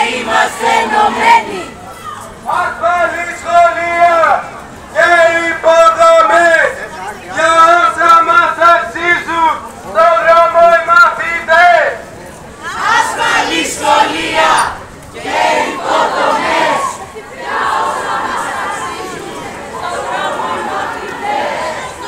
ei, você não.